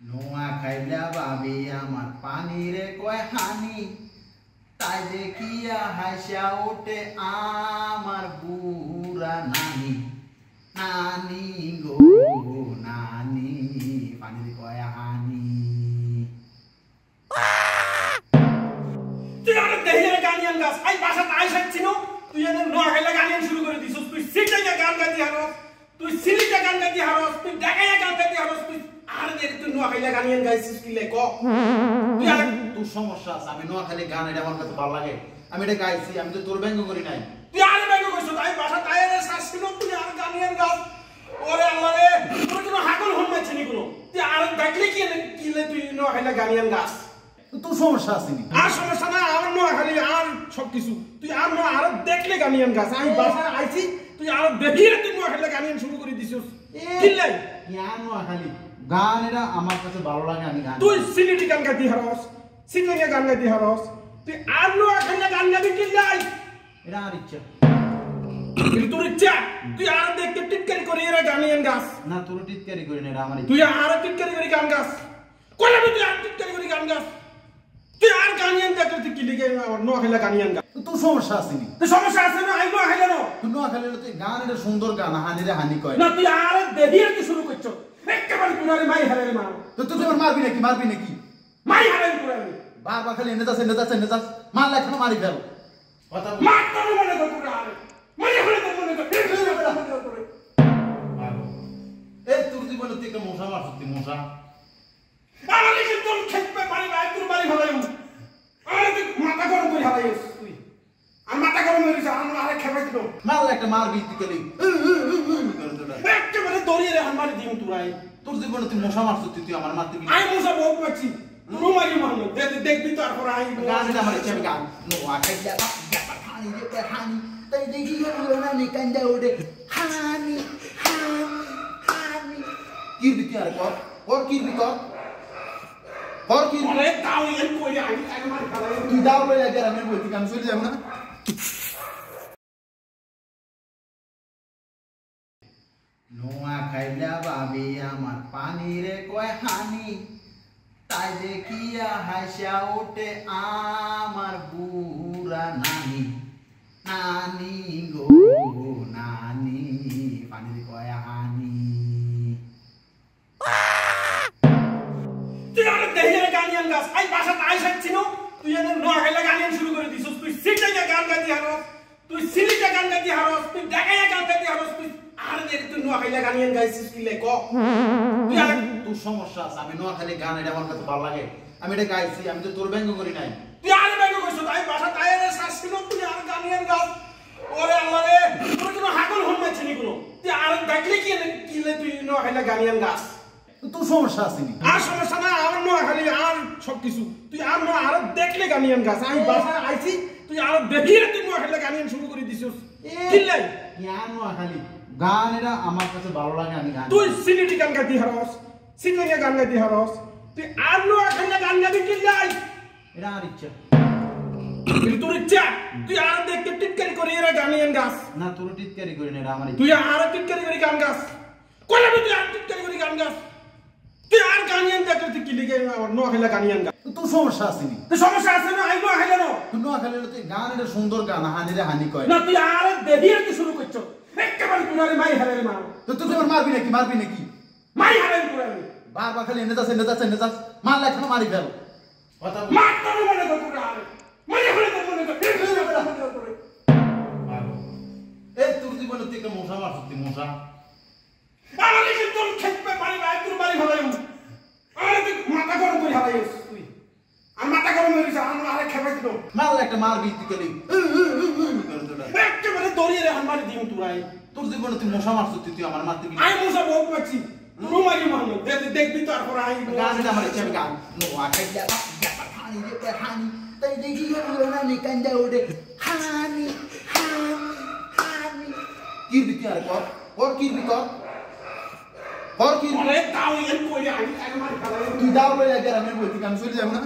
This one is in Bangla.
নোয়া খাইলা বাবে আমার পানিরে কয় হানি? তাই দেখিয়া হাসা ওঠে আমার বুড়া নানি। নানি গো নানি কয় হানি তুই আর গাছ। আই বাসা তাই সাচ্ছি নো তুই এনে নোয়া খাইলা গানিয়ান শুরু করে দিছস। তুই সিটাইয়া গান গাইতে হারস। তুই সিলিটা গান গাইতে হারস। তুই ডাকাইয়া গান গাইতে হারস। তুই আর তুই নোয়া খাইলা গানিয়ান গাইছিস কি লে ক? তুই আর তোর সমস্যা আছে। আমি নোয়া খালি গান এটা আমার কাছে ভালো লাগে। আমি এটা গাইছি। আমি তো তোর ব্যঙ্গ করি নাই তুই আর বাইরে কইছ তাই বাসা তাই এনে সাচ্ছি নো তুই আর গানিয়ান গাছ ওরে আল্লাহ রে তোর কোনো হাগল হন মাইছে নি কোনো তুই আর দেখলি কি এনে কি লে তুই খাইলা গাছ। তোর সমস্যা আসেনি আর সমস্যা না আমার নোয়া খালি আর সব কিছু তুই আর নোয়া আর দেখলে গানিয়ান গাছ। আমি বাসায় আইছি তুই আর দেখিয়ে তুই নোয়া খাইলা গানিয়ান শুরু করে দিছিস। কি লাই? ইয়া নোয়া খালি গান এটা আমার কাছে ভালো লাগে আমি গান তুই সিলেটি গান গাইতে হারস সিঙ্গিয়া গান গাইতে হারস তুই আর নোয়া খাইলা গান গাবি কি লাই? এটা আমার ইচ্ছা। তোর ইচ্ছা? তুই আর দেখতে টিটকারি করে এরা গানিয়ান গাছ। না তোর টিটকারি করি না আমার তুই আর টিটকারি করে গান গাছ। কইলা তুই আর টিটকারি করে গান গাছ তুই আর গানিয়ান তুই কি লিগে নোয়া খাইলা গানিয়ান গাছ তোর সমস্যা আছে নি? তুই সমস্যা আছে না? আই নোয়া খাইলা না। তুই নোয়া তুই গান এটা সুন্দর গান হানি রে হানি কয়। না তুই আর দেখিয়ে কি শুরু করছ? একেবারে তোমার মাই হারাই মারো। তো তুই আমার মারবি নাকি? মারবি নাকি? মাই করে আমি বারবার খালি এনে যাস এনে যাস এনে যাস। মারলে এখন মারি ফেল। কথা বল। মারতাম মনে কর তোরে মনে করে তোর মনে কর। এই তোর জীবনে তুই একটা মশা মারছিস মশা আমার লিখে তোর খেতে পারি ভাই তোর বাড়ি হারাই আমার তুই মাথা গরম করে হারাই তুই আর মাথা গরম হয়ে গেছে আমার আরে মারলে একটা মারবি তুই খালি একেবারে দড়িয়ে রে আমার দিন তুরাই। তোর জীবনে তুই মশা মারছিস তুই তুই আমার মারতে আই মুসা বহু পাচ্ছি তুরু মারি মারলো। দেখবি তো আর পর আই গান আমার ইচ্ছা আমি গান। নোয়া খাইলা বাবা হানি রে হানি। তাই দেখি হলো না নি কান্দা হানি হানি কি দিতি আর কর? কর কি কর কর কি? আরে তাও এই কইরে আমি একবার খালাই তুই দাও লই আগে আমি বলছি আমি চলে যাব না। নোয়া খাইলা বাবে, আমার পানিরে কয় হানি? তাই দেখিয়া হাসা ওঠে আমার বুড়া নানি। নানি গো, নানি, পানিরে কয় হানি? তুই আর দেহিয়ে গাছ আই তাই সাচ্ছি তুই এনে নোয়া খাইলা গানিয়ান শুরু করে দিছস, তুই গান গাইতে হারস, তুই সিলিটা গান গাইতে হারস তুই ডাকাইয়া গান গাইতে হারস তুই আর দে তুই নোয়া গাইছিস কি লে ক? তুই তোর সমস্যা আছে আমি নোয়া খালি গান এটা আমার কাছে ভালো লাগে। আমি এটা গাইছি আমি তো তোর ব্যঙ্গ করি নাই। তুই আর বাইরে কইছ তাই বাসা তাই এনে সাচ্ছি নো তুই আর গানিয়ান গাছ ওরে আল্লাহ রে তোর কোনো হাগল হন মাইছে নি কোনো? তুই আর দেখলি কি কি লে তুই নোয়া খাইলা গানিয়ান গাছ তোর সমস্যা আছে নি? আর সমস্যা না আমার নোয়া খালি আর সব কিছু তুই আর নোয়া আর দেখলে গানিয়ান গাছ আমি বাসায় আইছি তুই আর দেখিয়ে তুই নোয়া খাইলা গানিয়ান শুরু করে দিছিস। কি লাই ইয়া নোয়া খালি গান এটা আমার কাছে ভালো লাগে আমি গান তুই সিলেটি গান গাইতে হারস সিঙ্গিয়া গান গাইতে হারস তুই আর নোয়া খাইলা গান গাবি কি লাই এটা আমার ইচ্ছা। কিন্তু তোর ইচ্ছা? তুই আর দেখতে টিটকারি করে এরা গানিয়ান গাছ না তোর টিটকারি করি না আমার তুই আর টিটকারি করে গান গাছ কইলা তুই আর টিটকারি করে গান গাছ তুই আর গানিয়ান দেখলে তুই কি লিগে নোয়া খাইলা গানিয়ান গাছ তোর সমস্যা আছে নি? তুই সমস্যা আছে না? আই নোয়া খাইলা না। তুই নোয়া খালি তুই গান এটা সুন্দর গান হানি রে হানি কয়। না তুই আর দেখিয়ে কি শুরু করছ। একেবারে তোমার মাই হারাই মারো তো তুই আমার মারবি নাকি মারবি নাকি? মাই হারাই করে আমি বারবার খালি এনে যাস এনে যাস এনে যাস মারলে এখন মারি ফেল। কথা বল। মারতাম মনে তোরে। আরে মনে করে। মনে কর এই মনে তোর জীবনে তুই একটা মশা মারছিস তুই মশা। আমার লিখে তোর খেতে পারি ভাই তোর বাড়ি হারাই আমার তুই মাথা গরম করে হারাই তুই। আর মাথা গরম হয়ে গেছে আমার আরে খেপাই দিল মারলে একটা মারবি তুই খালি। দড়িয়ে রে আমার দিন তুরাই। তোর জীবনে তুই মশা মারছিস তুই আমার মারতে আই মুসা বহু পাচ্ছি তুরু মারি মারলো। দেখবি তো আর পর আই গান আমার ইচ্ছা আমি গান। নোয়া খাইলা বাবা হানি রে হানি। তাই দেখি হলো না নি কান্দা ওরে হানি হানি হানি। কি দিতি আর কর? ওর কি ভিতর ওর কি অনেক দাও এর কইরে আমি একবার তুই দাও বলে গ্রামের বই থেকে আমি চলে যাব না।